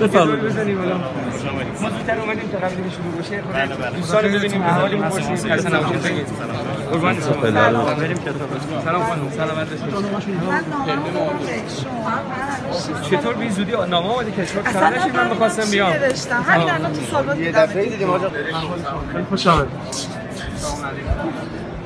بفرمایید ما زودتر اومدیم تا قبل شروع بشه خود دوستان رو ببینیم احوالی بپرسیم خسته نباشید بگید قربان شما بریم کتاب سلام خانم سلامت باشید چطور بی زودی نامه آمده کشور سر نشید من بخواستم بیام الان تو یه دفعه دیدیم آقا خوش آمد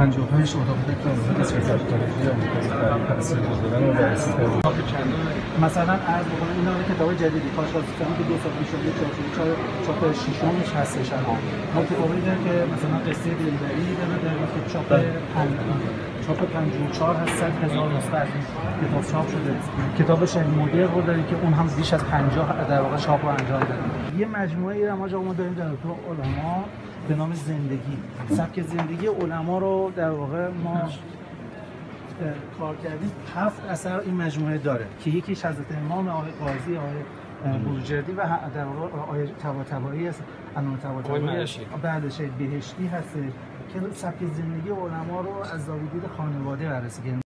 که 55 اتاق فکر رو کسی که تاریخی آمریکایی تاثیر گذارن و بررسی کردن مثلا از بکنم این نام کتاب جدیدی. سیستمی که دو سال پیش شده چاپ چاپ ششمش هستش الان. ما کتابی داره که مثلا قصه دلبری داره داره که چاپ پنج چاپ 54 هست 100 هزار نسخه از این کتاب چاپ شده. کتاب شهر مدر رو داریم که اون هم بیش از 50 در واقع چاپ رو انجام داده یه مجموعه ای ما داریم در تو علما. به نام زندگی. سبک زندگی علما رو در واقع ما کار کردیم. هفت اثر این مجموعه داره که یکیش حضرت امام آقای قاضی آقای بروجردی و در واقع آقای طباطبایی است انون طباطبایی بله شهید بهشتی هست. که سبک زندگی علما رو از زاویه دید خانواده بررسی کردیم.